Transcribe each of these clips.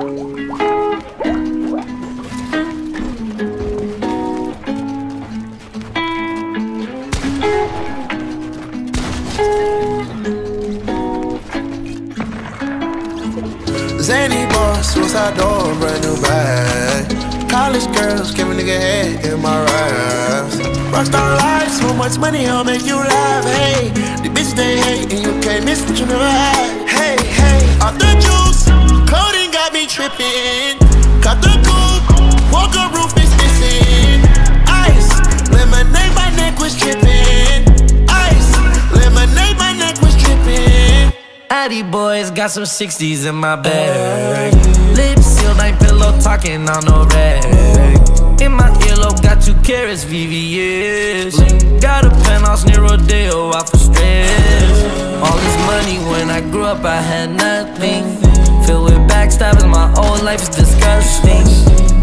Zany boss, suicide door, brand new bag. College girls, give a nigga head in my raps. Rockstar life, so much money, I'll make you laugh. Hey, the bitch they hate, and you can't miss what you never had. Got. Cut the coupe, walker roof is missing. Ice, lemonade, my neck was tripping. Ice, lemonade, my neck was tripping. Addy boys got some 60s in my bag. Lips sealed, ain't pillow talking on no rag. In my earlobe, got two carrots, VVS. Got a penthouse near Rodeo, out for stress. All this money when I grew up, I had nothing. Filled with backstabbing, my whole life is disgusting.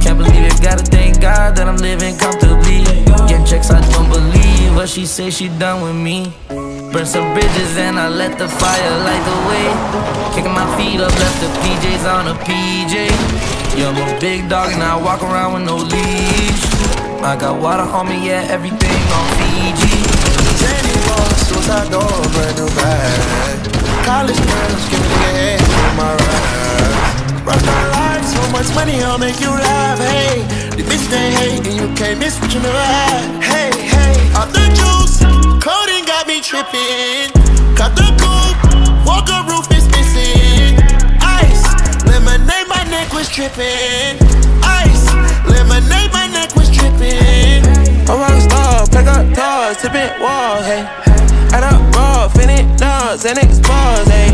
Can't believe it, gotta thank God that I'm living comfortably. Getting checks, I don't believe, but she say she done with me. Burn some bridges and I let the fire light the way. Kicking my feet up, left the PJs on a PJ. Yeah, I'm a big dog and I walk around with no leash. I got water on me, yeah, everything on Fiji. Much money, I'll make you laugh. Hey, the bitch they hate, and you can't miss what you never had. Hey, hey, off the juice, coding got me tripping. Cut the coupe, walker roof is missing. Ice, lemonade, my neck was tripping. Ice, lemonade, my neck was tripping. A rock star, pack up toys, tipping walls, hey. Add up raw, finish nuts, and expose, hey.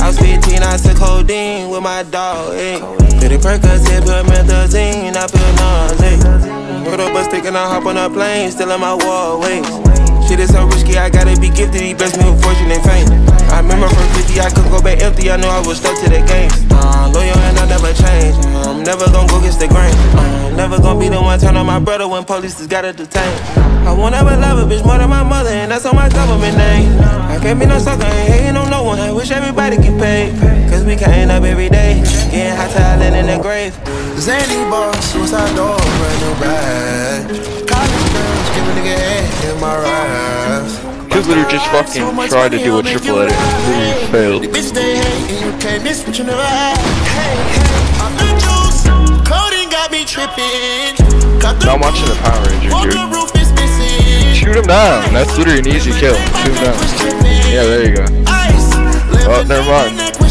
I was 15, I took codeine with my dog, hey. Percocet, put methazine, I feel nauseous. Put up a stick and I hop on a plane, still in my wall, wait. Shit is so risky, I gotta be gifted. He blessed me with fortune and fame. I remember from 50, I couldn't go back empty. I knew I was stuck to the game. Uh, loyal and I never change. Uh, I'm never gonna go against the grain. Uh, never gonna be the one turn on my brother when police just gotta detain. I won't ever love a bitch more than my mother, and that's on my government name. I can't be no sucker, ain't hating on no one. I wish everybody get paid. Cause we can't up every day. Getting hot talent in the grave. Zany boss, suicide door, brand new bag. College girls, give a nigga head in my raps. Dude literally just fucking tried to do a triple edit. Literally failed. The bitch they hate, you can't miss what you never had. Hey, hey, off the juice, coding got me tripping. Cut the Now I'm watching the Power Rangers, dude. roof is missing. Shoot him down. That's literally an easy kill. Shoot him down. Yeah, there you go. Oh, never mind.